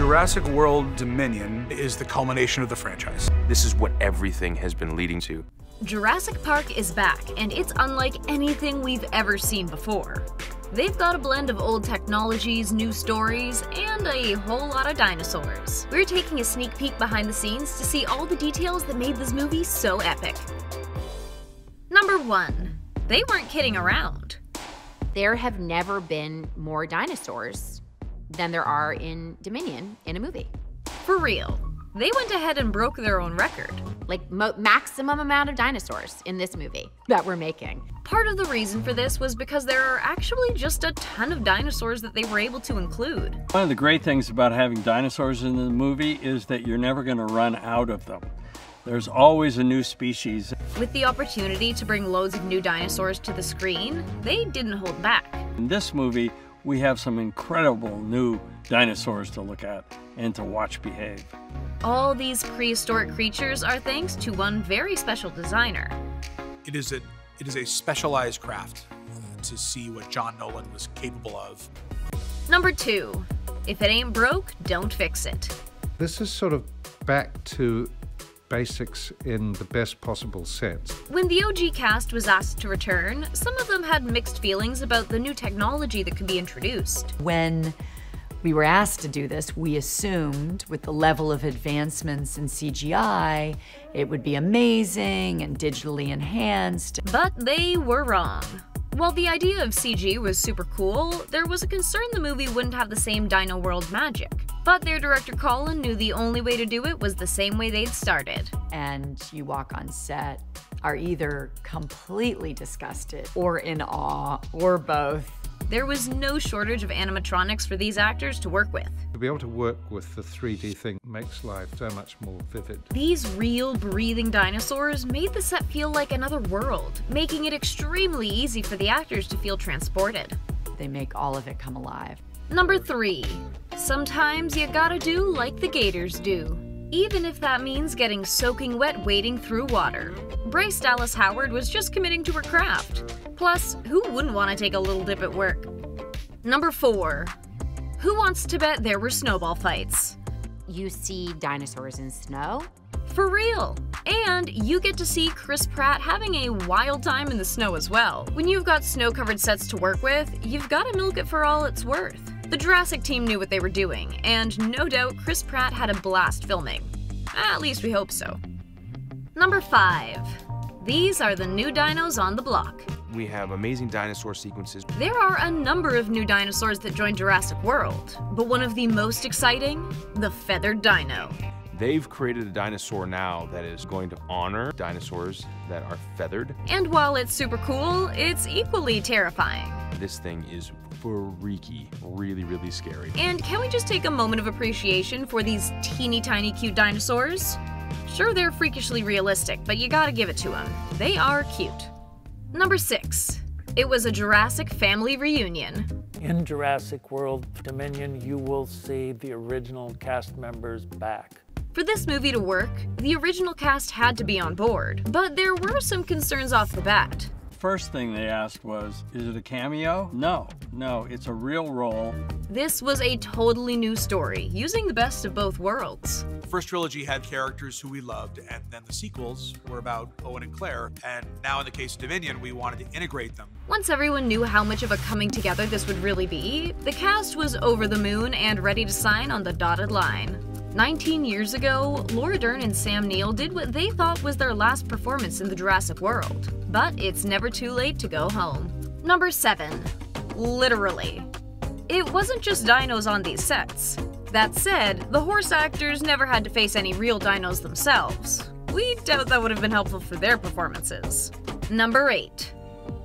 Jurassic World Dominion is the culmination of the franchise. This is what everything has been leading to. Jurassic Park is back, and it's unlike anything we've ever seen before. They've got a blend of old technologies, new stories, and a whole lot of dinosaurs. We're taking a sneak peek behind the scenes to see all the details that made this movie so epic. Number 1. They weren't kidding around. There have never been more dinosaurs than there are in Dominion in a movie. For real. They went ahead and broke their own record. Like maximum amount of dinosaurs in this movie that we're making. Part of the reason for this was because there are actually just a ton of dinosaurs that they were able to include. One of the great things about having dinosaurs in the movie is that you're never going to run out of them. There's always a new species. With the opportunity to bring loads of new dinosaurs to the screen, they didn't hold back. In this movie, we have some incredible new dinosaurs to look at and to watch behave. All these prehistoric creatures are thanks to one very special designer. It is a it is a specialized craft uh, to see what John Nolan was capable of. Number 2. If it ain't broke, don't fix it. This is sort of back to basics in the best possible sense. When the OG cast was asked to return, some of them had mixed feelings about the new technology that could be introduced. When we were asked to do this, we assumed with the level of advancements in CGI, it would be amazing and digitally enhanced. But they were wrong. While the idea of CG was super cool, there was a concern the movie wouldn't have the same Dino World magic. But their director Colin knew the only way to do it was the same way they'd started. And you walk on set, are either completely disgusted or in awe or both. There was no shortage of animatronics for these actors to work with. To be able to work with the 3D thing makes life so much more vivid. These real, breathing dinosaurs made the set feel like another world, making it extremely easy for the actors to feel transported. They make all of it come alive. Number 3. Sometimes you gotta do like the gators do. Even if that means getting soaking wet wading through water. Bryce Dallas Howard was just committing to her craft. Plus, who wouldn't want to take a little dip at work? Number 4. Who wants to bet there were snowball fights? You see dinosaurs in snow? For real! And you get to see Chris Pratt having a wild time in the snow as well. When you've got snow covered sets to work with, you've got to milk it for all it's worth. The Jurassic team knew what they were doing, and no doubt Chris Pratt had a blast filming. At least we hope so. Number 5. These are the new dinos on the block. We have amazing dinosaur sequences. There are a number of new dinosaurs that joined Jurassic World, but one of the most exciting, the feathered dino. They've created a dinosaur now that is going to honor dinosaurs that are feathered. And while it's super cool, it's equally terrifying. This thing is freaky, really, really scary. And can we just take a moment of appreciation for these teeny tiny cute dinosaurs? Sure, they're freakishly realistic, but you gotta give it to them. They are cute. Number 6. It was a Jurassic family reunion. In Jurassic World Dominion, you will see the original cast members back. For this movie to work, the original cast had to be on board, but there were some concerns off the bat first thing they asked was, is it a cameo? No, no, it's a real role. This was a totally new story, using the best of both worlds. The first trilogy had characters who we loved, and then the sequels were about Owen and Claire, and now in the case of Dominion, we wanted to integrate them. Once everyone knew how much of a coming together this would really be, the cast was over the moon and ready to sign on the dotted line. 19 years ago, Laura Dern and Sam Neill did what they thought was their last performance in the Jurassic World. But it's never too late to go home. Number 7. Literally. It wasn't just dinos on these sets. That said, the horse actors never had to face any real dinos themselves. We doubt that would have been helpful for their performances. Number 8.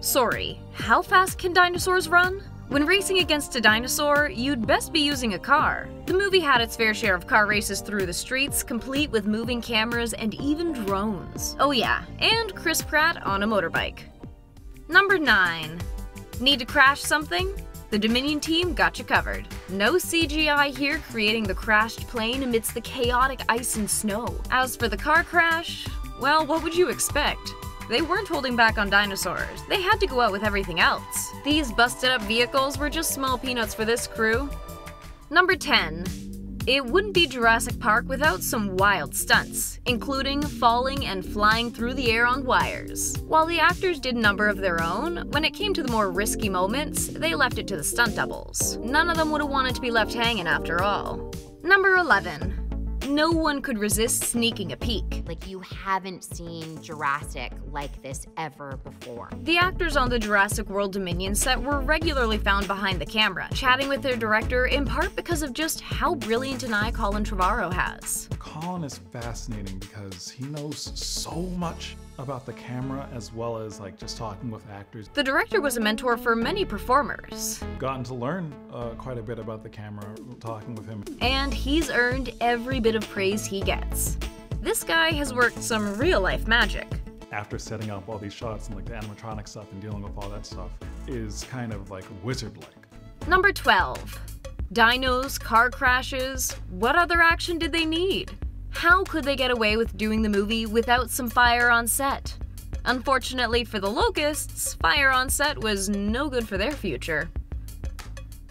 Sorry, how fast can dinosaurs run? When racing against a dinosaur, you'd best be using a car. The movie had its fair share of car races through the streets, complete with moving cameras and even drones. Oh yeah, and Chris Pratt on a motorbike. Number 9. Need to crash something? The Dominion team got you covered. No CGI here creating the crashed plane amidst the chaotic ice and snow. As for the car crash, well, what would you expect? They weren't holding back on dinosaurs. They had to go out with everything else. These busted up vehicles were just small peanuts for this crew. Number 10. It wouldn't be Jurassic Park without some wild stunts, including falling and flying through the air on wires. While the actors did a number of their own, when it came to the more risky moments, they left it to the stunt doubles. None of them would have wanted to be left hanging after all. Number 11. No one could resist sneaking a peek. Like you haven't seen Jurassic like this ever before. The actors on the Jurassic World Dominion set were regularly found behind the camera, chatting with their director in part because of just how brilliant an eye Colin Trevorrow has. Colin is fascinating because he knows so much about the camera as well as like just talking with actors. The director was a mentor for many performers. Gotten to learn uh, quite a bit about the camera talking with him. And he's earned every bit of praise he gets. This guy has worked some real life magic. After setting up all these shots and like the animatronic stuff and dealing with all that stuff is kind of like wizard-like. Number 12. Dinos, car crashes, what other action did they need? How could they get away with doing the movie without some fire on set? Unfortunately for the Locusts, fire on set was no good for their future.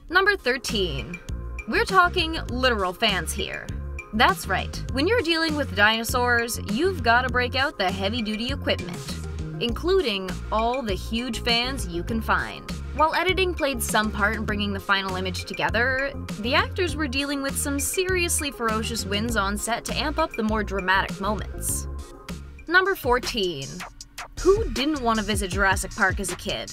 Number 13. We're talking literal fans here. That's right, when you're dealing with dinosaurs, you've gotta break out the heavy duty equipment, including all the huge fans you can find. While editing played some part in bringing the final image together, the actors were dealing with some seriously ferocious winds on set to amp up the more dramatic moments. Number 14. Who didn't want to visit Jurassic Park as a kid?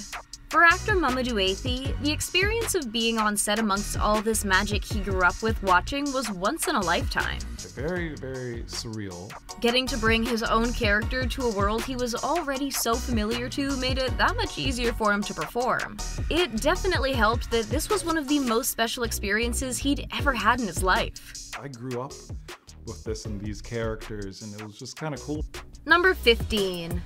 For actor Mamoudou Athie, the experience of being on set amongst all this magic he grew up with watching was once in a lifetime. Very, very surreal. Getting to bring his own character to a world he was already so familiar to made it that much easier for him to perform. It definitely helped that this was one of the most special experiences he'd ever had in his life. I grew up with this and these characters, and it was just kind of cool. Number 15.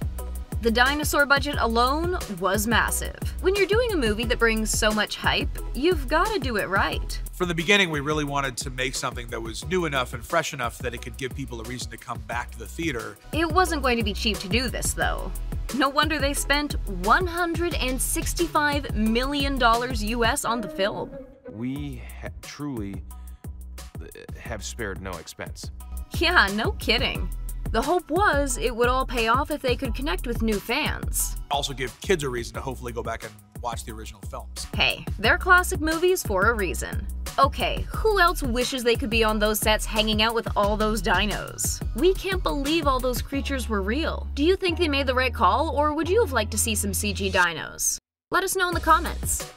The dinosaur budget alone was massive. When you're doing a movie that brings so much hype, you've gotta do it right. From the beginning, we really wanted to make something that was new enough and fresh enough that it could give people a reason to come back to the theater. It wasn't going to be cheap to do this, though. No wonder they spent $165 million US on the film. We ha- truly uh, have spared no expense. Yeah, no kidding. The hope was it would all pay off if they could connect with new fans. Also, give kids a reason to hopefully go back and watch the original films. Hey, they're classic movies for a reason. Okay, who else wishes they could be on those sets hanging out with all those dinos? We can't believe all those creatures were real. Do you think they made the right call, or would you have liked to see some CG dinos? Let us know in the comments.